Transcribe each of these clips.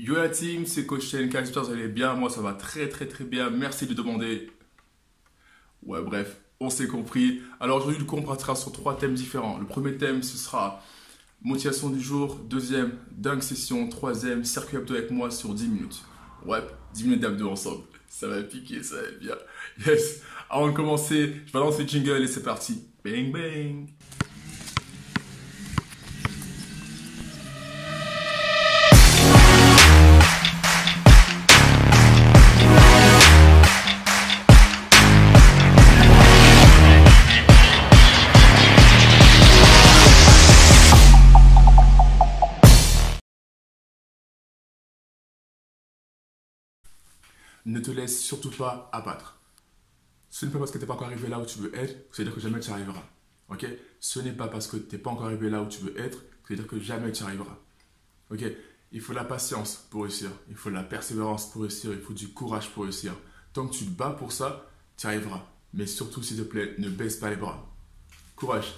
Yo la team, c'est Coach TNK, j'espère que vous allez bien? Moi, ça va très très très bien. Merci de demander. Ouais, bref, on s'est compris. Alors aujourd'hui, du coup, on partira sur trois thèmes différents. Le premier thème, ce sera motivation du jour. Deuxième, dunk session. Troisième, circuit abdo avec moi sur 10 minutes. Ouais, 10 minutes d'abdos ensemble. Ça va piquer, ça va être bien. Yes. Avant de commencer, je balance le jingle et c'est parti. Bang bang. Ne te laisse surtout pas abattre. Ce n'est pas parce que tu n'es pas encore arrivé là où tu veux être, que ça veut dire que jamais tu arriveras. Ok? Ce n'est pas parce que tu n'es pas encore arrivé là où tu veux être, que ça veut dire que jamais tu arriveras. Ok? Il faut de la patience pour réussir, il faut de la persévérance pour réussir, il faut du courage pour réussir. Tant que tu te bats pour ça, tu arriveras. Mais surtout, s'il te plaît, ne baisse pas les bras. Courage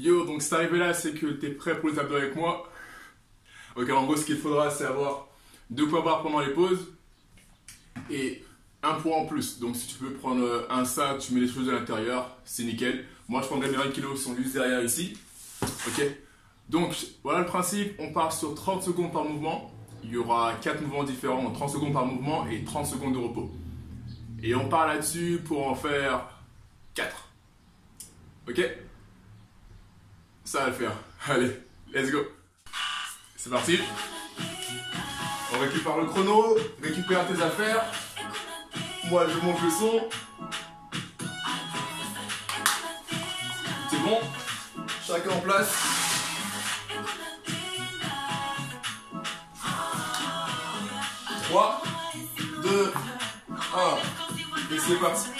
Yo, donc c'est arrivé là, c'est que tu es prêt pour les abdos avec moi. Ok, en gros, ce qu'il faudra, c'est avoir deux points barres pendant les pauses et un point en plus. Donc, si tu peux prendre euh, un sac, tu mets les choses à l'intérieur, c'est nickel. Moi, je prendrai mes 20 kg qui sont juste derrière ici. Ok Donc, voilà le principe. On part sur 30 secondes par mouvement. Il y aura 4 mouvements différents, 30 secondes par mouvement et 30 secondes de repos. Et on part là-dessus pour en faire 4. Ok ça va le faire. Allez, let's go. C'est parti. On récupère le chrono, récupère tes affaires. Moi, je monte le son. C'est bon Chacun en place. Trois, deux, un. Et c'est parti.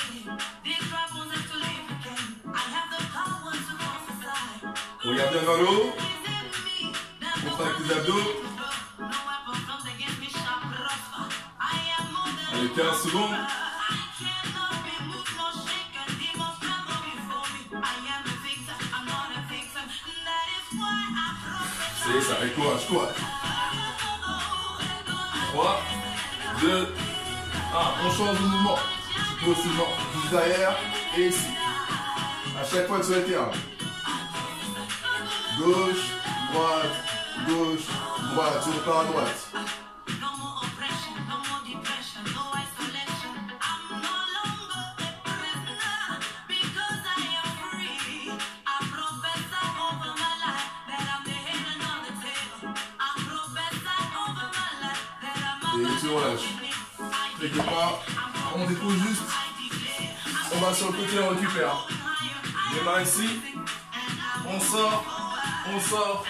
Regarde bien dans l'eau. Contracte tes abdos. Allez, 15 secondes. C'est ça, allez, courage, courage. 3, 2, 1. On change de mouvement. Tu derrière et ici. À chaque fois sur le terrain. Gauche, droite, gauche, droite. Tu repars à droite. Et tu relâches. Quelque part, on dépose juste. On va sur le côté, on récupère. Les mains ici. On sort on sort,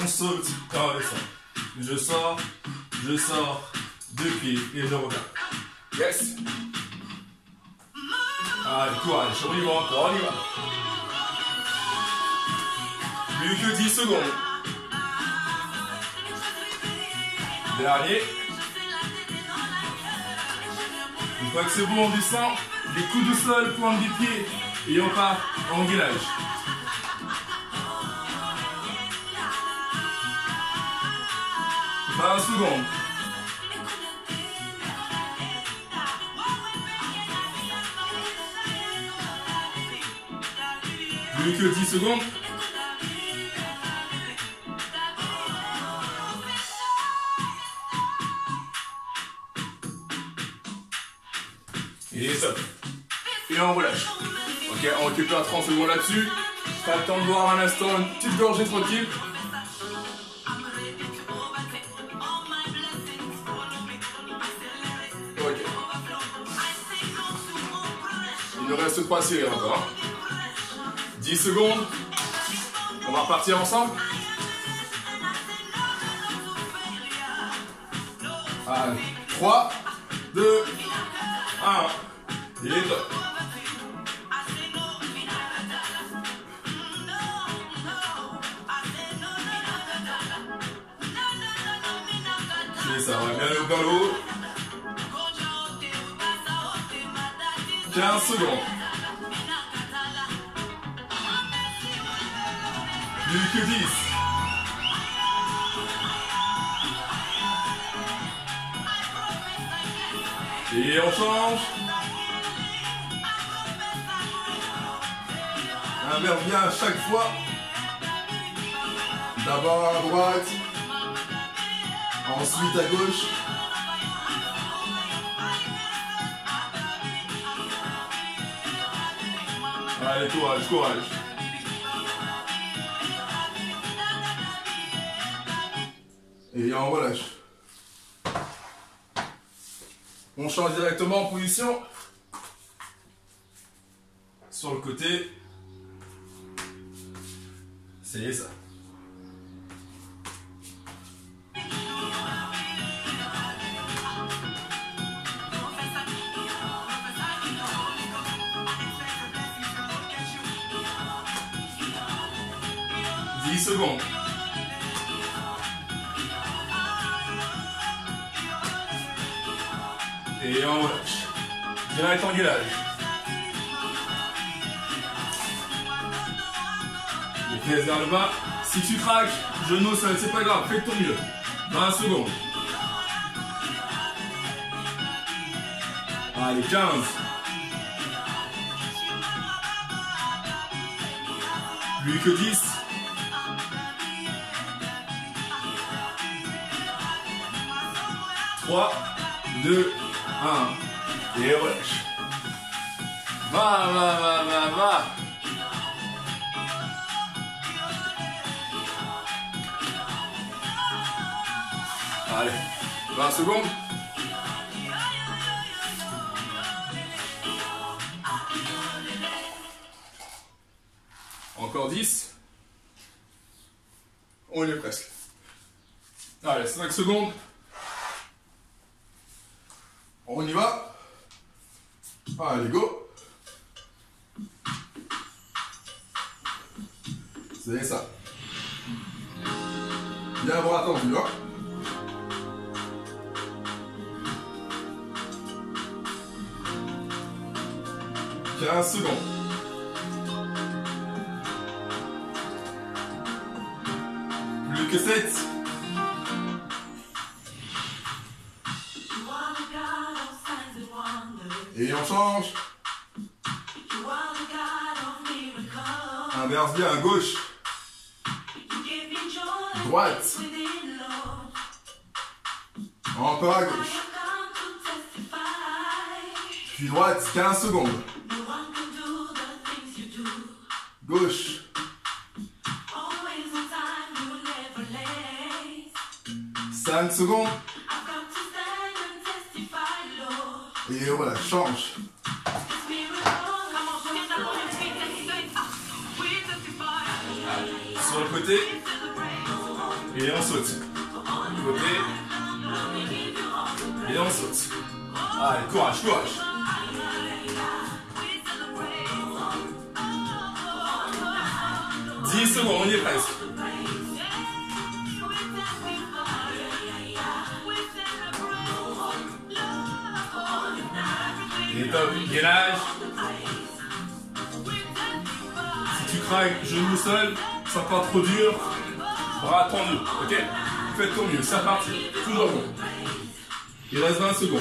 on saute. Ah, Je sors, je sors, deux pieds et je reviens. Yes. Allez, courage, on y va encore, on y va. Plus que 10 secondes. Dernier. Une fois que c'est bon, on descend. Les coups de sol, pointe des pieds. Et on part en gainage. Vingt secondes. Plus que 10 secondes. Et stop. Et on relâche. Ok, on récupère 30 secondes là-dessus. Pas le temps de boire un instant, une petite gorgée tranquille. Ne reste pas séries encore. 10 secondes. On va repartir ensemble. Allez. 3, 2, 1. Et top. ça va bien au galop. 15 secondes. Plus que 10. Et on change. Inverse bien à chaque fois. D'abord à droite. Ensuite à gauche. Allez, courage, courage. Et on relâche. On change directement en position. Sur le côté. C'est ça. Secondes. Et on relâche. Direct en guidage. Les pièces vers le bas. Si tu craques, genou, c'est pas grave, fais de ton mieux. 20 secondes. Allez, 15. Plus que 10. 3, 2, 1. Et relâche. Va, va, va, va, va. Allez, 20 secondes. Encore 10. On est presque. Allez, 5 secondes. On y va. Allez, go. C'est ça. Bien avoir attendu, hein. 15 secondes. Plus que 7. On change. Inverse bien gauche. Droite. Encore à gauche. Puis droite, 15 secondes. Gauche. 5 secondes. Et voilà, change. Sur le côté. Et on saute. Côté. Et on saute. Allez, courage, courage. Dix secondes, on y est presque. Si tu craques, genou sol, ça part trop dur, bras tendus, ok Faites ton mieux, ça part, toujours bon. Il reste 20 secondes.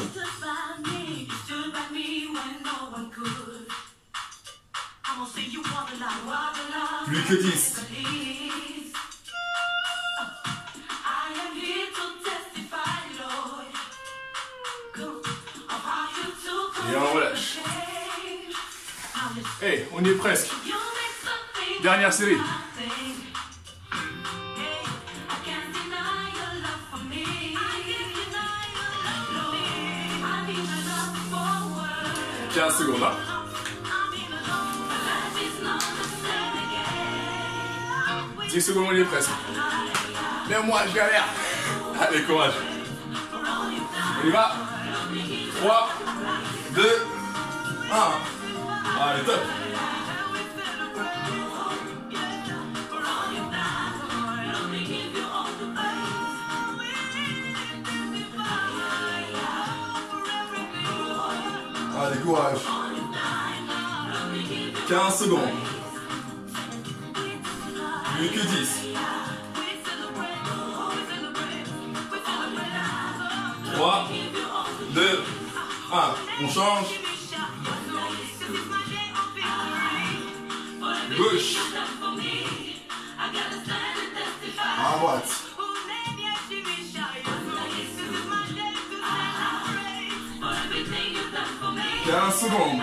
Plus que 10. On y est presque. Dernière série. « 15 secondes, hein 10 secondes, on y est presque. Mais moi, je galère. Allez, courage. On y va. 3, 2, 1. Allez, top. Courage. 15 secondes. Plus que 10. 3, 2, 1. On change. Gauche. À droite. 15 secondes.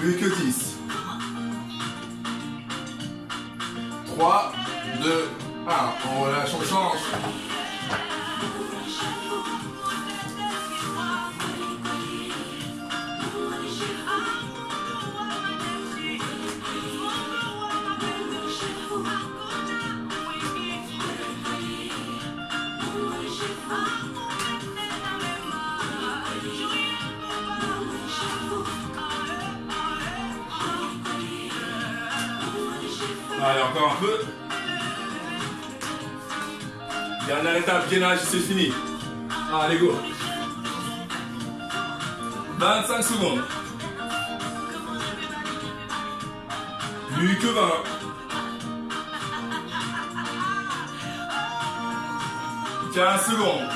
Plus que 10. 3, 2, 1. On relâche, on change. Allez, encore un peu. Dernière étape, gainage, c'est fini. Allez, go. 25 secondes. Plus que 20. Quinze secondes.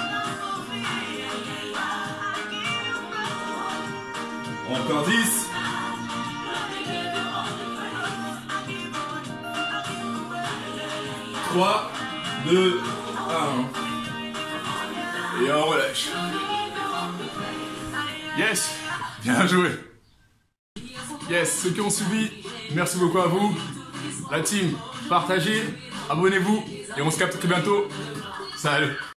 Encore 10. 3, 2, 1. Et on relâche. Yes, bien joué. Yes, ceux qui ont suivi, merci beaucoup à vous. La team, partagez, abonnez-vous et on se capte très bientôt. Salut